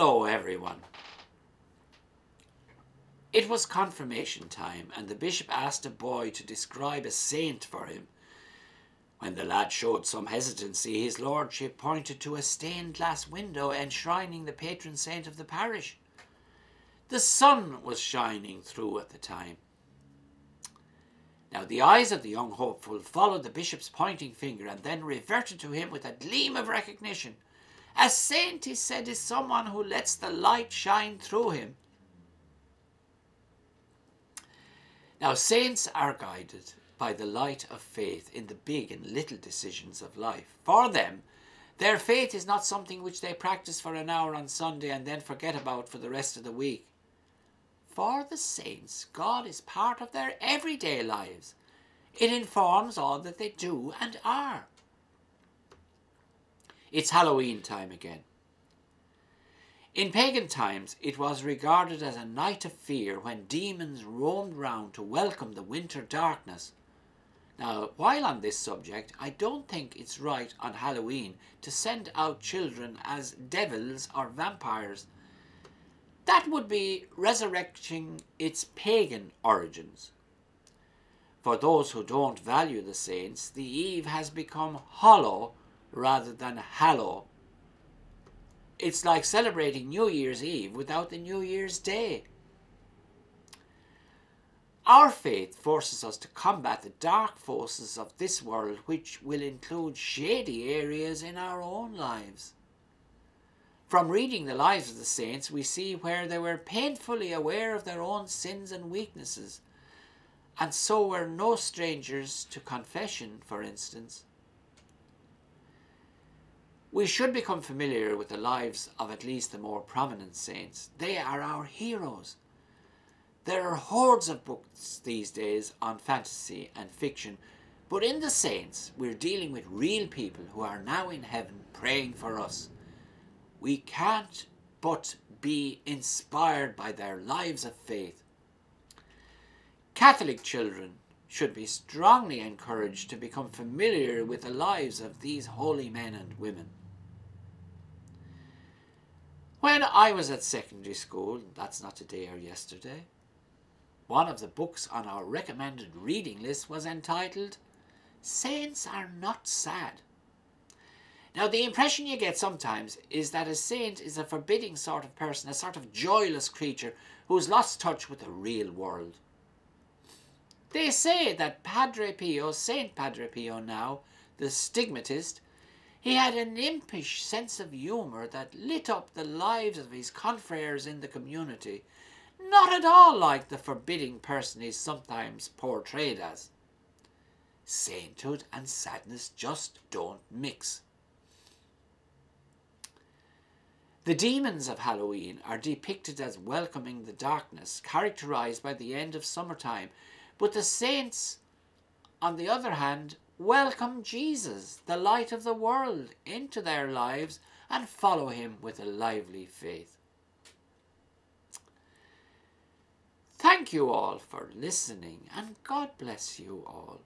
Hello, everyone. It was confirmation time, and the bishop asked a boy to describe a saint for him. When the lad showed some hesitancy, his lordship pointed to a stained glass window enshrining the patron saint of the parish. The sun was shining through at the time. Now the eyes of the young hopeful followed the bishop's pointing finger and then reverted to him with a gleam of recognition. A saint, he said, is someone who lets the light shine through him. Now, saints are guided by the light of faith in the big and little decisions of life. For them, their faith is not something which they practice for an hour on Sunday and then forget about for the rest of the week. For the saints, God is part of their everyday lives. It informs all that they do and are. It's Halloween time again. In pagan times, it was regarded as a night of fear when demons roamed round to welcome the winter darkness. Now, while on this subject, I don't think it's right on Halloween to send out children as devils or vampires. That would be resurrecting its pagan origins. For those who don't value the saints, the eve has become hollow rather than hallow it's like celebrating New Year's Eve without the New Year's Day. Our faith forces us to combat the dark forces of this world, which will include shady areas in our own lives. From reading the lives of the saints, we see where they were painfully aware of their own sins and weaknesses, and so were no strangers to confession, for instance. We should become familiar with the lives of at least the more prominent saints. They are our heroes. There are hordes of books these days on fantasy and fiction, but in the saints, we're dealing with real people who are now in heaven praying for us. We can't but be inspired by their lives of faith. Catholic children should be strongly encouraged to become familiar with the lives of these holy men and women. When I was at secondary school, that's not today or yesterday, one of the books on our recommended reading list was entitled Saints Are Not Sad. Now, the impression you get sometimes is that a saint is a forbidding sort of person, a sort of joyless creature who's lost touch with the real world. They say that Padre Pio, Saint Padre Pio now, the stigmatist, he had an impish sense of humour that lit up the lives of his confreres in the community, not at all like the forbidding person he's sometimes portrayed as. Sainthood and sadness just don't mix. The demons of Halloween are depicted as welcoming the darkness, characterized by the end of summertime, but the saints, on the other hand, welcome Jesus, the light of the world, into their lives and follow him with a lively faith. Thank you all for listening and God bless you all.